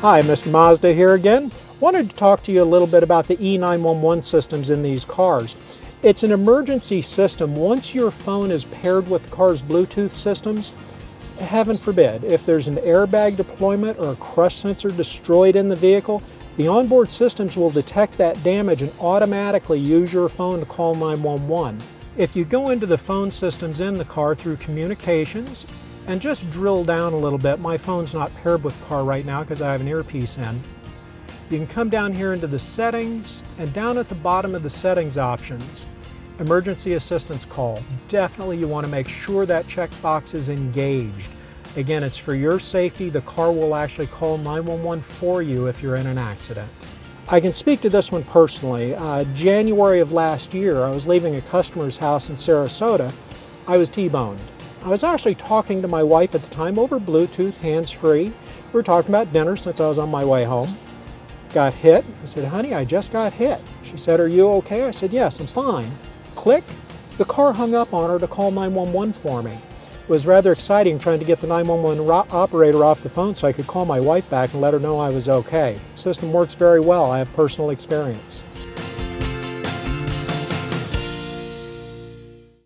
Hi, Mr. Mazda here again. Wanted to talk to you a little bit about the E911 systems in these cars. It's an emergency system. Once your phone is paired with the car's Bluetooth systems, heaven forbid, if there's an airbag deployment or a crush sensor destroyed in the vehicle, the onboard systems will detect that damage and automatically use your phone to call 911. If you go into the phone systems in the car through communications and just drill down a little bit, my phone's not paired with car right now because I have an earpiece in. You can come down here into the settings and down at the bottom of the settings options, emergency assistance call. Definitely you want to make sure that checkbox is engaged. Again, it's for your safety. The car will actually call 911 for you if you're in an accident. I can speak to this one personally. Uh, January of last year, I was leaving a customer's house in Sarasota. I was T-boned. I was actually talking to my wife at the time over Bluetooth, hands-free. We were talking about dinner since I was on my way home. Got hit. I said, honey, I just got hit. She said, are you okay? I said, yes, I'm fine. Click. The car hung up on her to call 911 for me. It was rather exciting trying to get the 911 operator off the phone so I could call my wife back and let her know I was okay. The system works very well. I have personal experience.